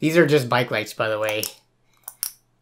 These are just bike lights, by the way.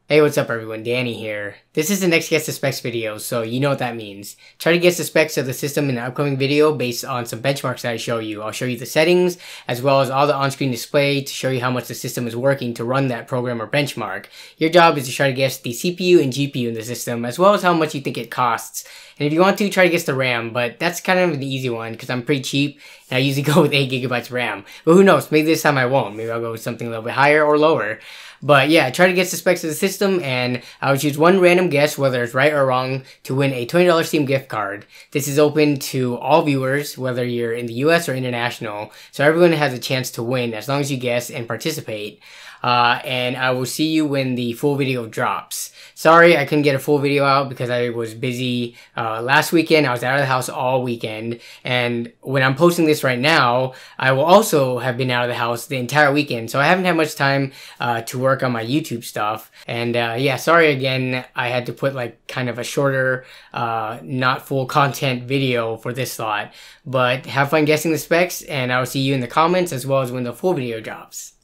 Hey, what's up everyone? Danny here. This is the next guess the specs video, so you know what that means. Try to guess the specs of the system in the upcoming video based on some benchmarks that I show you. I'll show you the settings, as well as all the on-screen display to show you how much the system is working to run that program or benchmark. Your job is to try to guess the CPU and GPU in the system, as well as how much you think it costs. And if you want to, try to guess the RAM, but that's kind of the easy one, because I'm pretty cheap, and I usually go with 8 gigabytes RAM. But who knows, maybe this time I won't. Maybe I'll go with something a little bit higher or lower. But yeah, try to guess the specs of the system, and I would choose one random guess, whether it's right or wrong, to win a $20 Steam gift card. This is open to all viewers, whether you're in the US or international, so everyone has a chance to win as long as you guess and participate. Uh, and I will see you when the full video drops. Sorry I couldn't get a full video out because I was busy uh, last weekend. I was out of the house all weekend. And when I'm posting this right now, I will also have been out of the house the entire weekend. So I haven't had much time uh, to work on my YouTube stuff. And uh, yeah, sorry again. I had to put like kind of a shorter, uh, not full content video for this slot. But have fun guessing the specs and I will see you in the comments as well as when the full video drops.